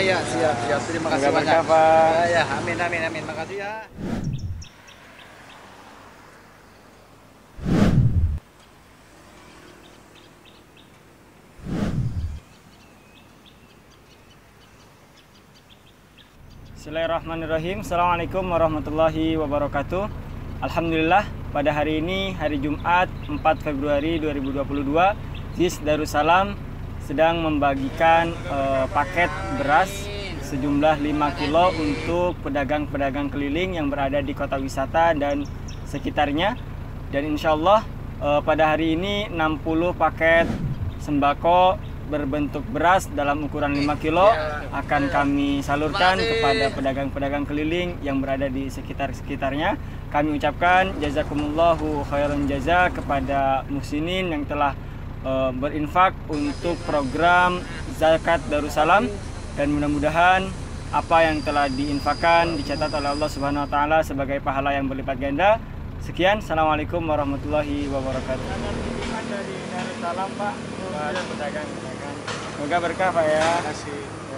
iya, siap, siap. Terima kasih Semoga banyak. berkah. Ya, ya, amin, amin, amin. Makasih ya. Bismillahirrahmanirrahim Assalamualaikum warahmatullahi wabarakatuh Alhamdulillah pada hari ini hari Jumat 4 Februari 2022 Jis Darussalam sedang membagikan eh, paket beras sejumlah 5 kilo untuk pedagang-pedagang keliling yang berada di kota wisata dan sekitarnya dan insya Allah eh, pada hari ini 60 paket sembako berbentuk beras dalam ukuran 5 kilo akan kami salurkan kepada pedagang-pedagang keliling yang berada di sekitar-sekitarnya. Kami ucapkan jazakumullahu khairan jaza kepada musinin yang telah eh, berinfak untuk program zakat Darussalam dan mudah-mudahan apa yang telah diinfakkan dicatat oleh Allah Subhanahu wa taala sebagai pahala yang berlipat ganda. Sekian, Assalamualaikum warahmatullahi wabarakatuh. dari Darussalam, Pak, buat pedagang-pedagang. Semoga berkah, Pak ya. Terima kasih.